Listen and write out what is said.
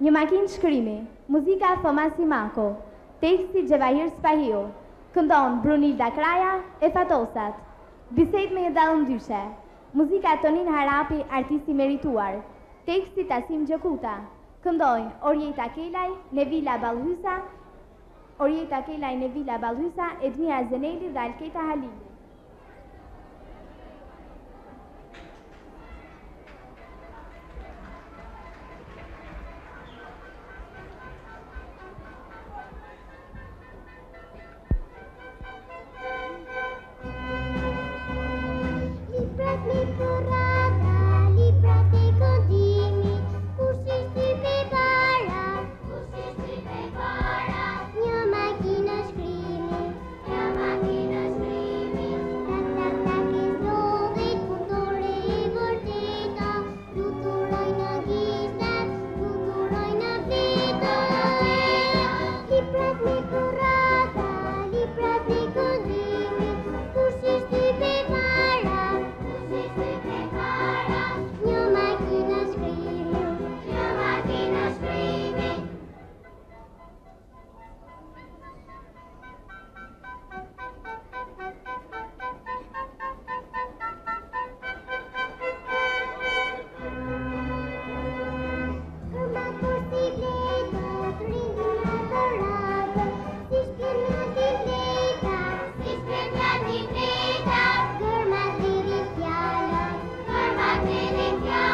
Një makinë shkrimi, muzika Thomasi Mako, teksti Gjevahir Spahio, këndonë Brunilda Kraja e Fatosat, bisejt me një dalë ndyshe, muzika Tonin Harapi, artisti merituar, teksti Tasim Gjokuta, këndonë Orjeta Kelaj, Nevila Balhysa, Orjeta Kelaj, Nevila Balhysa, Edmira Zeneli dhe Alketa Halili. me, please. living young.